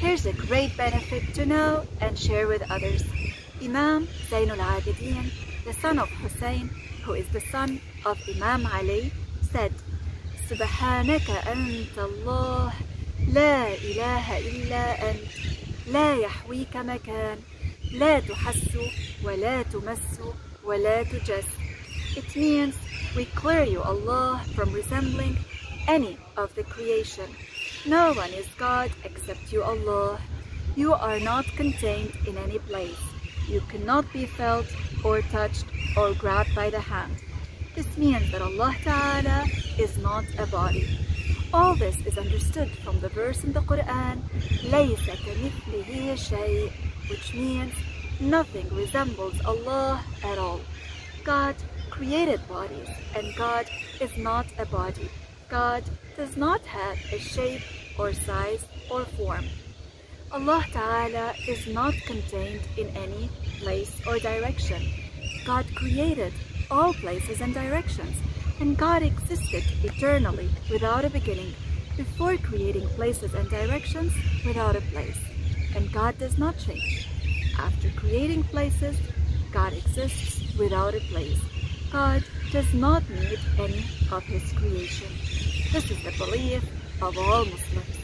Here's a great benefit to know and share with others. Imam Zainul Abidin, the son of Hussein, who is the son of Imam Ali, said, سبحانك أنت الله لا إله إلا أنت لا يحويك مكان لا تحس ولا تمس ولا تجس It means we clear you Allah from resembling any of the creation. No one is God except you Allah. You are not contained in any place. You cannot be felt or touched or grabbed by the hand. This means that Allah Ta'ala is not a body. All this is understood from the verse in the Quran, لَيْسَ كَمِثْلِهِ شَيْءٍ which means nothing resembles Allah at all. God created bodies and God is not a body. God does not have a shape or size or form. Allah Ta'ala is not contained in any place or direction. God created all places and directions, and God existed eternally without a beginning before creating places and directions without a place. And God does not change. After creating places, God exists without a place. God does not need any of his creation. This is the belief of all Muslims.